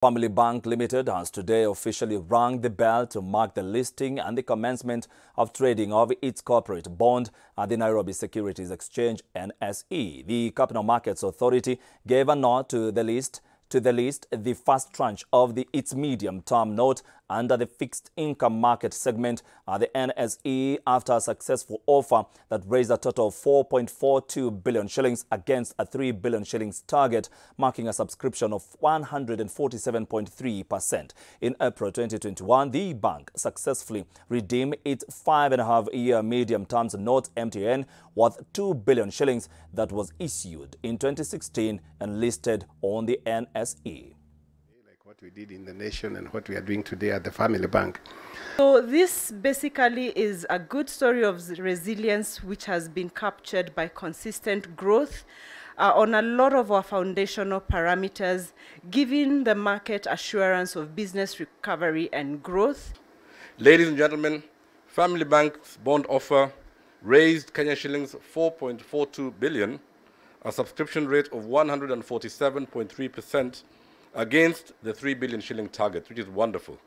Family Bank Limited has today officially rung the bell to mark the listing and the commencement of trading of its corporate bond at the Nairobi Securities Exchange NSE. The Capital Markets Authority gave a nod to the list to the list the first tranche of the its medium-term note under the fixed income market segment at the NSE after a successful offer that raised a total of 4.42 billion shillings against a 3 billion shillings target, marking a subscription of 147.3%. In April 2021, the bank successfully redeemed its five and a half year medium-term note MTN worth 2 billion shillings that was issued in 2016 and listed on the NSE what we did in the nation and what we are doing today at the Family Bank. So this basically is a good story of resilience which has been captured by consistent growth uh, on a lot of our foundational parameters, giving the market assurance of business recovery and growth. Ladies and gentlemen, Family Bank's bond offer raised Kenya shillings 4.42 billion, a subscription rate of 147.3 percent against the 3 billion shilling target, which is wonderful.